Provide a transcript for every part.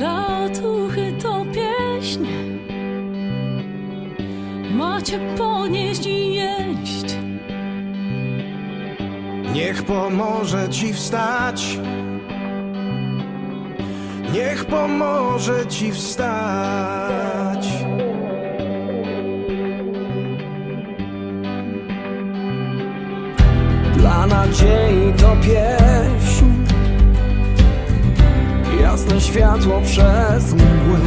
Latuchy to pieśń Macie ponieść i jeść Niech pomoże ci wstać. Niech pomoże ci wstać. Dla nadziei to pieśń. Światło przez mgłę.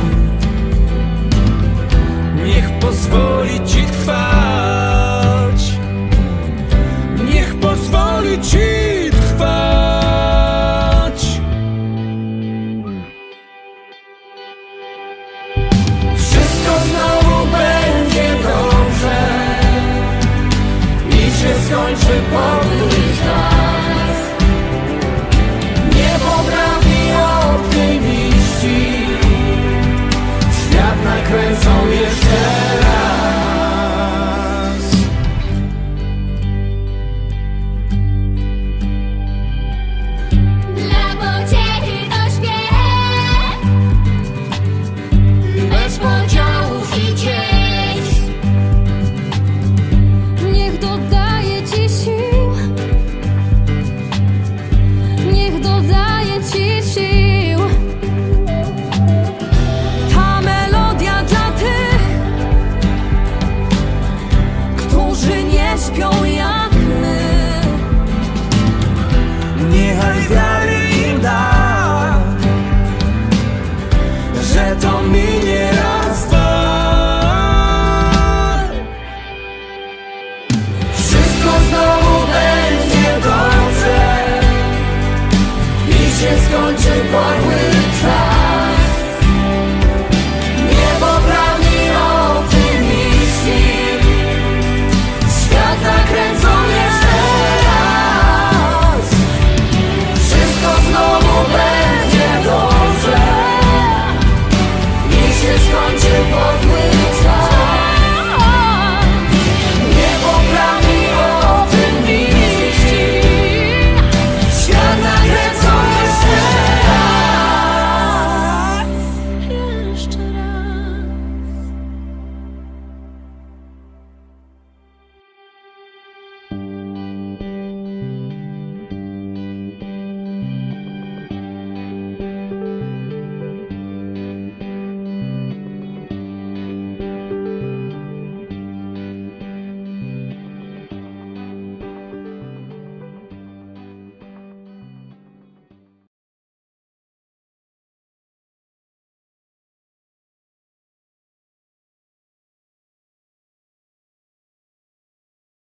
Niech pozwoli ci trwać. Niech pozwoli ci trwać. Wszystko znowu będzie dobrze i się skończy podróż